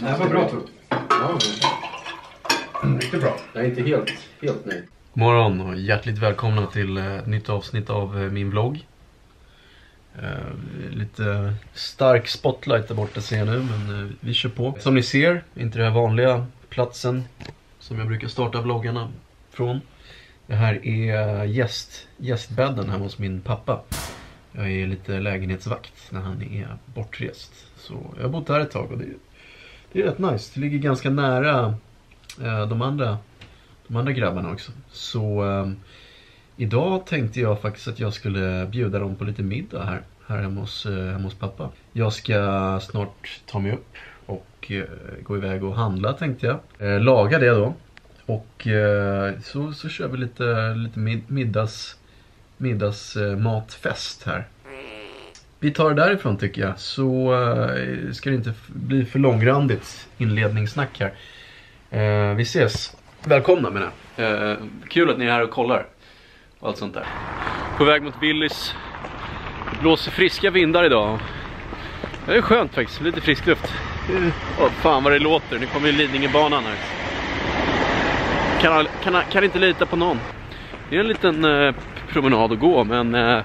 Det här var bra tror jag. Ja, Riktigt bra. jag är inte helt, helt nöjd. God morgon och hjärtligt välkomna till eh, ett nytt avsnitt av eh, min vlogg. Eh, lite stark spotlight där borta ser jag nu men eh, vi kör på. Som ni ser, inte den här vanliga platsen som jag brukar starta vloggarna från. Det här är eh, gäst, gästbädden hemma hos min pappa. Jag är lite lägenhetsvakt när han är bortrest. Så jag har bott här ett tag och det, det är rätt nice. Det ligger ganska nära eh, de andra de andra grabbarna också. Så eh, idag tänkte jag faktiskt att jag skulle bjuda dem på lite middag här, här hemma, hos, eh, hemma hos pappa. Jag ska snart ta mig upp och eh, gå iväg och handla tänkte jag. Eh, laga det då. Och eh, så, så kör vi lite, lite mid, middags, middagsmatfest här. Vi tar det därifrån tycker jag. Så eh, ska det inte bli för långrandigt inledningssnack här. Eh, vi ses. Välkomna menar jag. Eh, kul att ni är här och kollar. Och allt sånt där. På väg mot Willys. Det blåser friska vindar idag. Det är skönt faktiskt, lite frisk luft. Åh fan vad det låter, nu kommer ju Lidingöbanan här. Kan, kan, kan inte lita på någon. Det är en liten eh, promenad att gå men eh,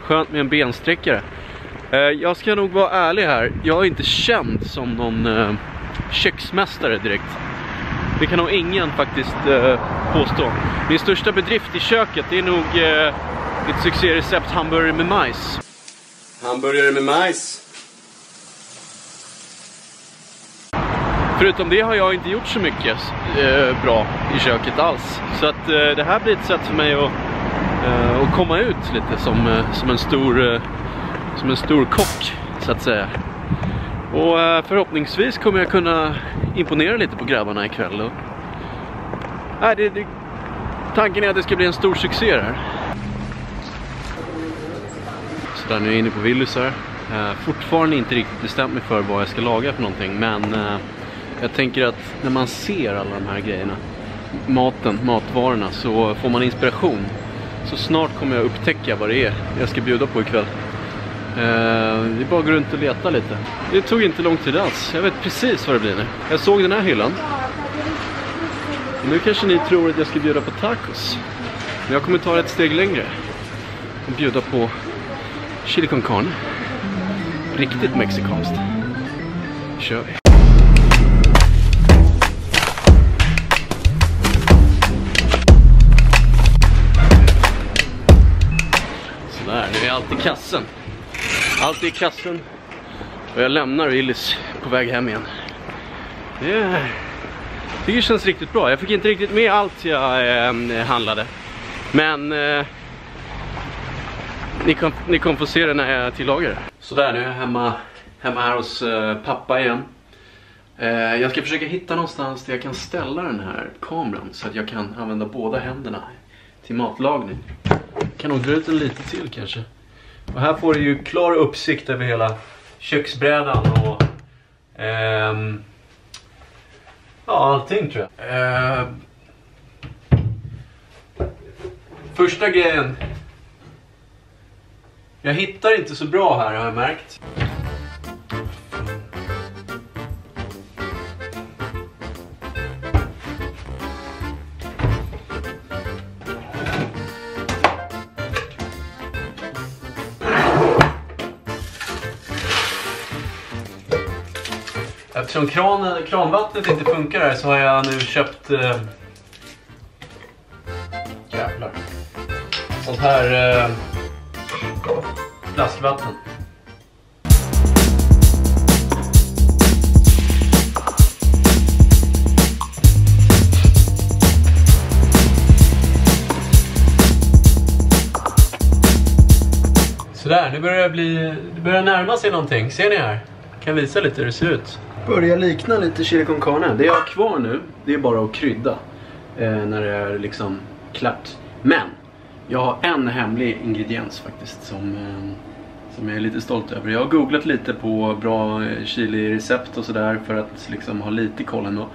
skönt med en bensträckare. Eh, jag ska nog vara ärlig här, jag är inte känd som någon eh, köksmästare direkt. Det kan nog ingen faktiskt eh, påstå. Min största bedrift i köket är nog mitt succérecept hamburgare med majs. Hamburgare med majs. Förutom det har jag inte gjort så mycket bra i köket alls. Så att det här blir ett sätt för mig att, att komma ut lite som, som, en stor, som en stor kock så att säga. Och eh, förhoppningsvis kommer jag kunna imponera lite på grabbarna ikväll. Och... Nej, det, det... Tanken är att det ska bli en stor succé det här. Så där, nu är jag inne på Willys här. Eh, fortfarande inte riktigt bestämt mig för vad jag ska laga för någonting. Men eh, jag tänker att när man ser alla de här grejerna, maten, matvarorna, så får man inspiration. Så snart kommer jag upptäcka vad det är jag ska bjuda på ikväll. Eh, det är bara att gå runt och leta lite. Det tog inte lång tid alls. Jag vet precis vad det blir nu. Jag såg den här hyllan. Och nu kanske ni tror att jag ska bjuda på tacos. Men jag kommer ta det ett steg längre. Och bjuda på chili con carne. Riktigt mexikanskt. kör vi. Sådär, nu är allt i kassen. Allt är i kassen. Och jag lämnar Willis på väg hem igen. Det tycker det känns riktigt bra. Jag fick inte riktigt med allt jag eh, handlade. Men eh, ni, kom, ni kommer få se det när jag tillagar det. Sådär, nu är jag hemma, hemma här hos eh, pappa igen. Eh, jag ska försöka hitta någonstans där jag kan ställa den här kameran så att jag kan använda båda händerna till matlagning. Jag Kan nog dra ut den lite till kanske. Och här får du ju klar uppsikt över hela köksbrädan och ehm, ja, allting tror jag. Eh, första grejen. Jag hittar inte så bra här har jag märkt. Eftersom kranen, kranvattnet inte funkar här så har jag nu köpt... Eh, jävlar. Sånt här eh, flaskvatten. Sådär, nu börjar det bli... Det börjar närma sig någonting. Ser ni här? Jag kan visa lite hur det ser ut. Börjar likna lite chili con carne. Det jag har kvar nu, det är bara att krydda. Eh, när det är liksom klart. Men, jag har en hemlig ingrediens faktiskt som, eh, som jag är lite stolt över. Jag har googlat lite på bra eh, chili-recept och sådär för att liksom ha lite koll ändå.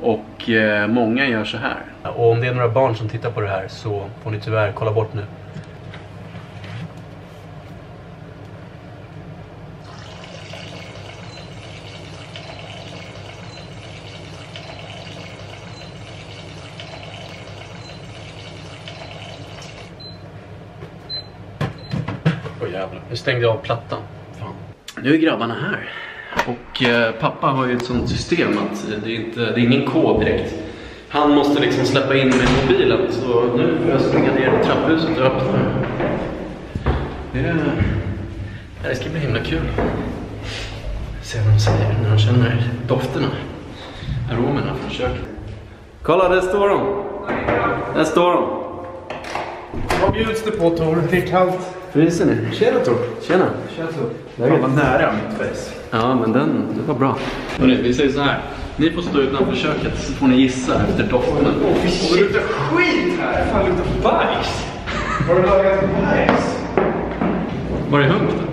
Och eh, många gör så här. Och om det är några barn som tittar på det här så får ni tyvärr kolla bort nu. Jävlar. Jag stängde av plattan. Fan. Nu är grabbarna här. Och eh, pappa har ju ett sånt system att det är, inte, det är ingen kod direkt. Han måste liksom släppa in med mobilen. Så nu får jag springa ner i trapphuset och öppna. Det, är, det ska bli himla kul. Se vad de säger när de känner dofterna. Aromerna från köket. Kolla, där står de. Där står de. Vad bjuds det på Tor? Det är kallt. Fryser ni? Tjena Tor. Tjena. Tjena Tor. Fan vad nära mitt face. Ja, men den, det var bra. Hörrni, vi säger så här. Ni får stå utanför köket så får ni gissa efter dofterna. Åh, det luktar skit här. Fan, det luktar bajs. Har du lagat bajs? Var är hunk då?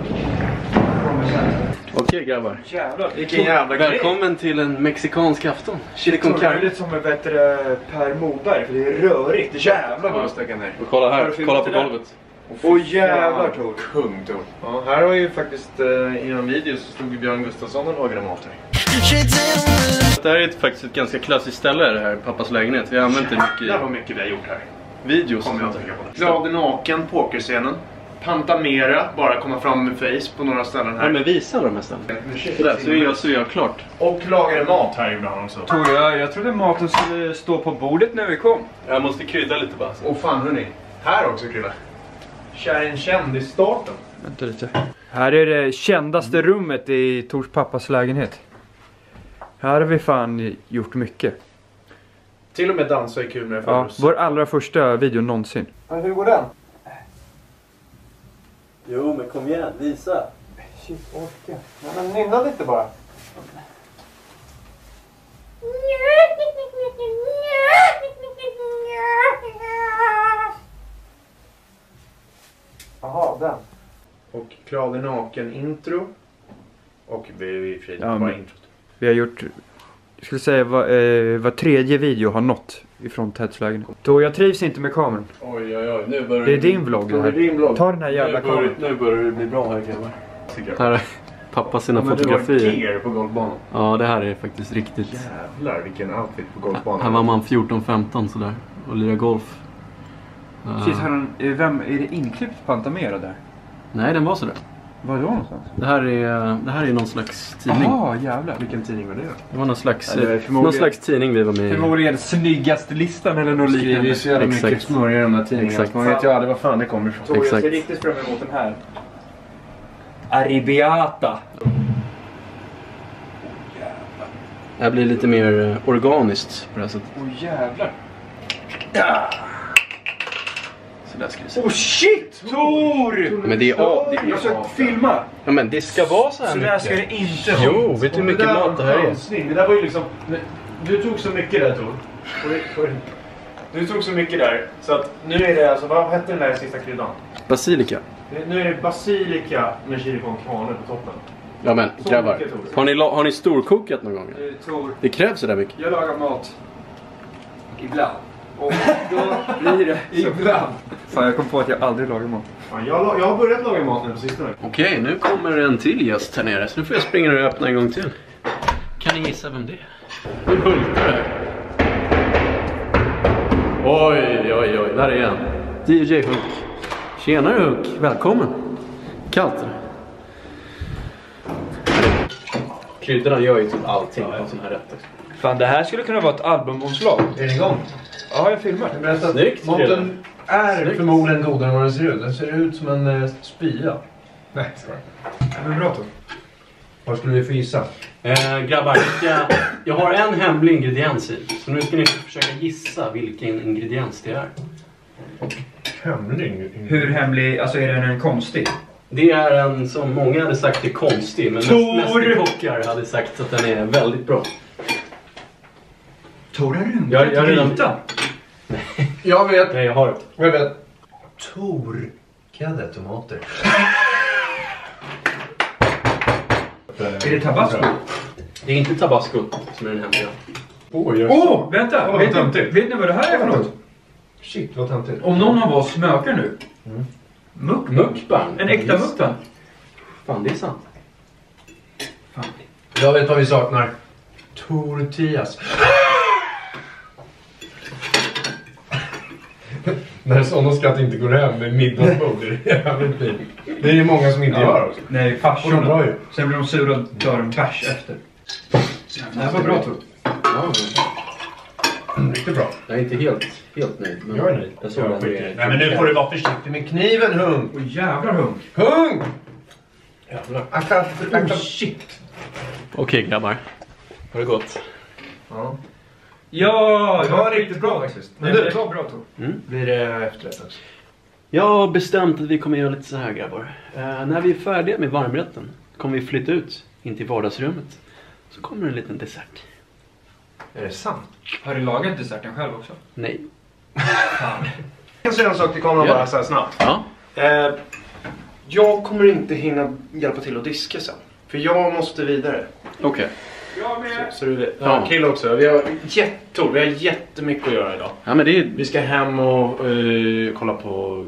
Okej grabbar. Jävlar, vilken jävla Välkommen till en mexikansk afton. Chili con Det är carne. lite som en bättre Per Moberg, för det är rörigt. Jävlar vad stökar ner. Kolla här, kolla på golvet. Åh jävlar Tor. Kung Tor. Ja, här har ju faktiskt eh, i någon video så stod Björn Gustafsson och lagade mat här. Det här är ett, faktiskt ett ganska klassiskt ställe det här, pappas lägenhet. Vi har använt det mycket Jävlar vad i mycket vi har gjort här. videos. Kommer jag att tänka på. Glad naken, pokerscenen. Pantamera, bara komma fram med face på några ställen här. Nej men visa de här ställena. Sådär, så är jag, så är jag klart. Och lagade mat här gjorde han också. Tror jag, jag trodde maten skulle stå på bordet när vi kom. Jag måste krydda lite bara. Och fan hörni, här också Krille. Kär en kändis-starten. Vänta lite. Här är det kändaste rummet i Tors pappas lägenhet. Här har vi fan gjort mycket. Till och med dansa är kul med Ja, vår allra första video någonsin. Hur går den? Jo men kom igen, visa. Shit, orka. Nej, men nynna lite bara. Jaha, den. Och Klar naken intro. Och vi är i och för sig Ja, bara men- introt. Vi har gjort, jag skulle säga var, eh, var tredje video har nått ifrån lägenhet. Tor, jag trivs inte med kameran. Oj oj oj, nu börjar Det är din vlogg det Det är här. din vlogg. Ta den här jävla nu, börjar, kameran. nu börjar det bli bra här grabbar. Här är pappa sina Ja, men du har fotografier. gear på golfbanan. Ja det här är faktiskt riktigt. Jävlar vilken outfit på golfbanan. Här var man 14-15 sådär och lirade golf. Precis, har den, eh, vem, är det inklippt Pantamera där? Nej den var sådär. Var är det någonstans? Det här är, det här är någon slags tidning. Jaha, jävlar. Vilken tidning var det då? Det var någon slags, Ja, förmodligen- någon slags tidning vi var med i. Förmodligen snyggaste listan eller något Det är ju så jävla mycket Exakt. smörja i de där tidningarna. Exakt. Man vet ju aldrig var fan det kommer ifrån. Tor, jag Exakt. ser riktigt fram emot den här. Arribiata. Det här blir lite mer eh, organiskt på det här sättet. Åh oh, jävlar. Så där ska det se. Oh shit! Tor! Men det är A. Det Jag är ska filma. Ja men det ska vara så här Så där mycket. ska det inte vara. Jo, vet du hur mycket mat det här är? Det där var ju liksom... Du tog så mycket där Tor. Du tog så mycket där. Så att nu är det alltså, vad hette den där sista kryddan? Basilika. Nu- är det basilika med chili con carne på toppen. Ja men Så grabbar. mycket. Har ni, har ni storkokat någon gång? Tor, Det krävs så där mycket. jag lagar mat. Ibland. Och då blir det... Ibland. Fan, jag kom på att jag aldrig lagar mat. Ja, jag, la- jag har börjat laga mat nu på sistone. Okej, nu kommer en till gäst här nere. Så nu får jag springa och öppna en gång till. Kan ni gissa vem det är? Nu bultar det här. Oj, oj, oj. Där är han. DJ Hunk. Tjenare Hunk. Välkommen. Kallt eller? Kryddorna gör ju typ allting på en sån här rätt. Fan, det här skulle kunna vara ett albumomslag. Är den igång? Ja, jag filmar. Berätta att Snyggt, maten är Snyggt. förmodligen godare än vad den ser ut. Den ser ut som en eh, spya. Nej, ska Men bra Tor. Vad skulle vi få gissa? Eh, grabbar, jag, ska, jag har en hemlig ingrediens i. Så nu ska ni försöka gissa vilken ingrediens det är. Hemlig? Hur hemlig, alltså är den en konstig? Det är en som många hade sagt är konstig, men Tor! mest mästerkockar hade sagt att den är väldigt bra. Tor har runkat Jag- jag grytan. Jag vet. Nej, jag har det. Jag vet. Torkade tomater. Är det tabasco? Det är inte tabasco som är den hemliga. Oj, jag Åh, oh, vänta! Åh, vad vet, ni, vet ni vad det här är för något? Shit vad töntigt. Om någon av oss smökar nu. Muck. Mukbang. En äkta Just mukbang. Fan, det är sant. Fan. Jag vet vad vi saknar. Tortillas. När sådana skratt inte går hem med middagsbord, det är jävligt fint. Det är ju många som inte gör också. Nej, farsorna. Sen blir de sura och tar en bärs efter. Det här var bra Tor. Ja, Riktigt bra. jag är inte helt, helt nöjd. Men Jag är nöjd. Jag såg Jag den det. Nej men nu får du vara försiktig med kniven hung! Åh jävlar hung. Hung! Jävlar. Akta, akta. Oh shit. Okej grabbar. Har det gått? Ja. Ja, Det var riktigt bra faktiskt. Men du- det var bra Tor. Mm. Blir det efterrätt också? Jag har bestämt att vi kommer göra lite så här grabbar. Eh, när vi är färdiga med varmrätten kommer vi flytta ut in till vardagsrummet. Så kommer en liten dessert. Är det sant? Har du lagat desserten själv också? Nej. Fan. Jag kan säga en sak till kameran Ja. bara så här snabbt. Ja. Eh, jag kommer inte hinna hjälpa till att diska sen. För jag måste vidare. Okej. Jag med. Så du vet. Ja. Ja, Krille också. Vi har, jättor, vi har jättemycket att göra idag. Ja men det är, Vi ska hem och eh, kolla på...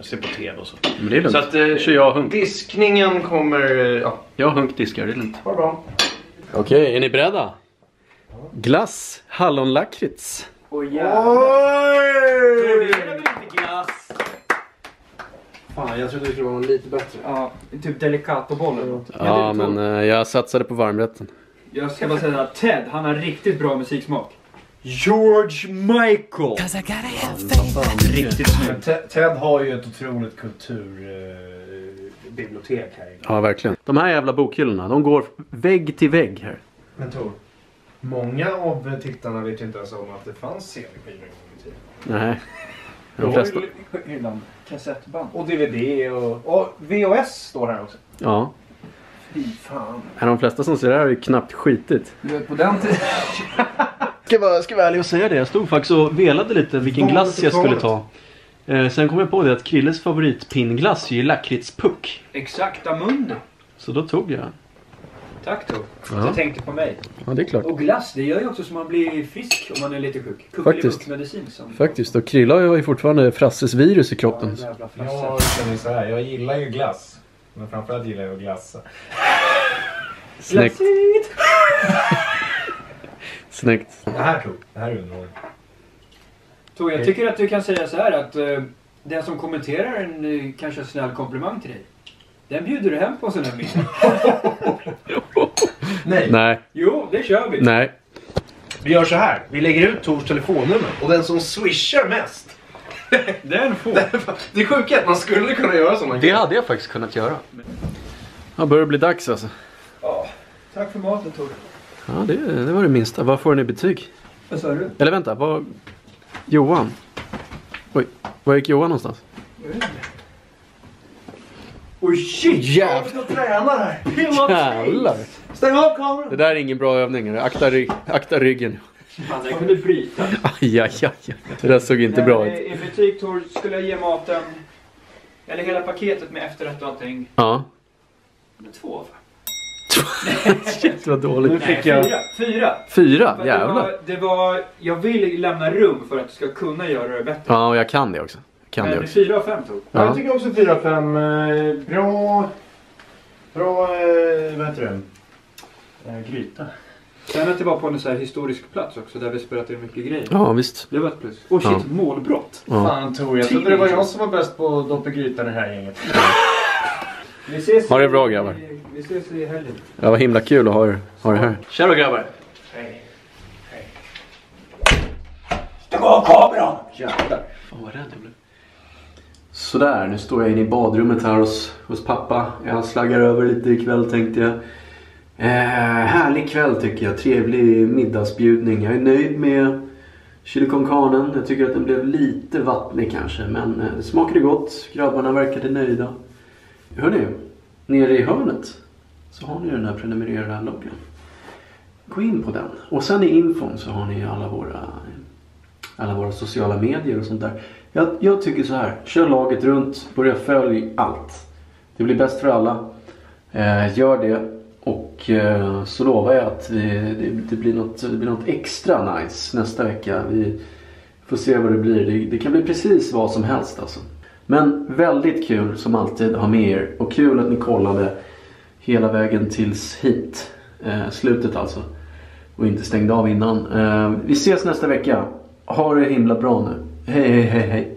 Se på TV och så. men det är lugnt. Så att eh, kör jag hunk. diskningen kommer... eh, Ja, Jag hunkdiskar, det är lugnt. ha det bra. Okej, är ni beredda? Glass, hallonlakrits. Oj! glass? Fan, jag trodde det skulle vara lite bättre. Ja, typ Delicato-boll eller något. Ja men eh, jag satsade på varmrätten. Jag ska bara säga att Ted, han har riktigt bra musiksmak. George Michael! Riktigt snygg. Ted, Ted har ju ett otroligt kulturbibliotek här inne. Ja verkligen. De här jävla bokhyllorna, de går vägg till vägg här. Men Tor, många av tittarna vet ju inte ens om att det fanns CD-skivor en gång i tiden. Nej. De flesta. ju- Hyllan. Kassettband. Och DVD och, och VHS står här också. Ja. Fy fan. Men De flesta som ser det här är ju knappt skitigt. Du vet, på den tiden. Ska vara, ska vara ärlig och säga det. Jag stod faktiskt och velade lite vilken glass jag skulle ta. Eh, sen kom jag på det att Krilles favoritpinnglass är ju lakritspuck. Exakta mundo. Så då tog jag. Tack Tor. Ja. Du tänkte på mig. Ja det är klart. Och glass, det gör ju också så man blir frisk om man är lite sjuk. Faktiskt. medicin som... Faktiskt. Och Krilla har ju fortfarande Frasses virus i Ja, kroppen. jävla frasse. Jag känner så här, jag gillar ju glass. Men framförallt gillar jag att glassa. Snyggt. Snyggt. Det här tog. Det här är underhållning. Tor, jag tycker att du kan säga så här att uh, den som kommenterar en uh, kanske snäll komplimang till dig. Den bjuder du hem på en sån här middag. Nej. Nej. Jo, det kör vi. Nej. Vi gör så här. Vi lägger ut Tors telefonnummer. Och den som swishar mest. Den får. Det är sjukt att man skulle kunna göra sådana Det hade jag faktiskt kunnat göra. Ja, börjar bli dags alltså. Ja. Tack för maten Tor. Ja, det, det var det minsta. Vad får ni betyg? Vad sa du? Eller vänta, vad... Johan? Oj, var gick Johan någonstans? Oj shit! Jävlar. Jag tränar här. Jävlar! Stäng av kameran. Det där är ingen bra övning. Akta, ry akta ryggen. Fan, den kunde bryta. Aj, aj, aj. aj. Det där såg inte bra ut. I betyg Tor, skulle jag ge maten, eller hela paketet med efterrätt och allting, Ja. med två. Shit vad dåligt. Nu Nej, fick jag- fyra. Fyra. Fyra? För att Det Jävlar. var, det var, jag vill lämna rum för att du ska kunna göra det bättre. Ja, och jag kan det också. Kan det Men också. fyra av fem Tor. Ja. Jag Ja. tycker också 4-5. Eh, bra... Bra... Eh, vad heter det? Eh, gryta. Sen att det var på en så här historisk plats också där vi spelat in mycket grejer. Ja, visst. Det var ett plus. Och shit, Ja. målbrott. Ja. Fan Tor, jag trodde det var jag som var bäst på att doppa grytan i det här gänget. Vi ses Ha det i- bra, grabbar. Vi ses i helgen. Ja, vad himla kul att ha, er- ha det här. Tja då grabbar. Hej. Stäng av kameran! Jävlar. Fan vad rädd jag blev. Sådär, nu står jag inne i badrummet här hos, hos pappa. Jag slaggar över lite ikväll tänkte jag. Eh, härlig kväll tycker jag. Trevlig middagsbjudning. Jag är nöjd med chili con carnen. Jag tycker att den blev lite vattnig kanske. Men eh, det smakade gott. Grabbarna verkade nöjda. Hörni, nere i hörnet så har ni den här prenumererade loggen. Gå in på den. Och sen i infon så har ni alla våra alla våra sociala medier och sånt där. Jag, jag tycker så här. Kör laget runt. Börja följ allt. Det blir bäst för alla. Eh, gör det. Och eh, så lovar jag att vi, det, det, blir något, det blir något extra nice nästa vecka. Vi får se vad det blir. Det, det kan bli precis vad som helst alltså. Men väldigt kul som alltid att ha med er. Och kul att ni kollade hela vägen tills hit. Eh, slutet alltså. Och inte stängde av innan. Eh, vi ses nästa vecka. Ha det himla bra nu. Hej, hej, hej, hej.